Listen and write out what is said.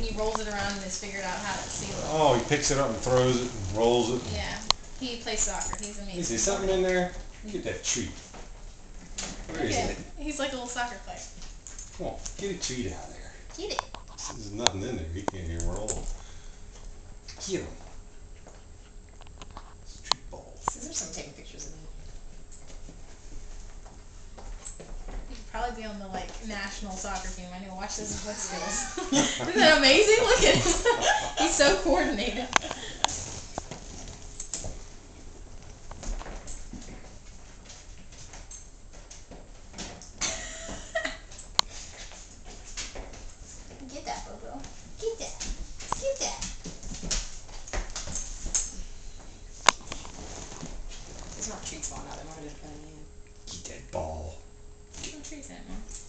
he rolls it around and has figured out how to seal it. Oh, he picks it up and throws it and rolls it. Yeah, he plays soccer. He's amazing. Is there something in there? Get that treat. Where is Yeah, it? he's like a little soccer player. Come on, get a treat out of there. Get it. There's nothing in there. He can't even roll. Get him. It's a treat ball. Cirrus some taking pictures of me. He could probably be on the like national soccer team. I know. Watch this foot skills. Isn't that amazing? Look at him. He's so coordinated. Get that, Bobo. Get that. Get that. These aren't treats falling out. They wanted to sentence